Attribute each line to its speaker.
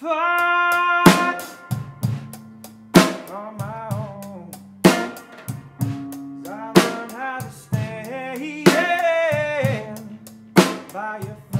Speaker 1: fight on my own. I learned how to stand by your.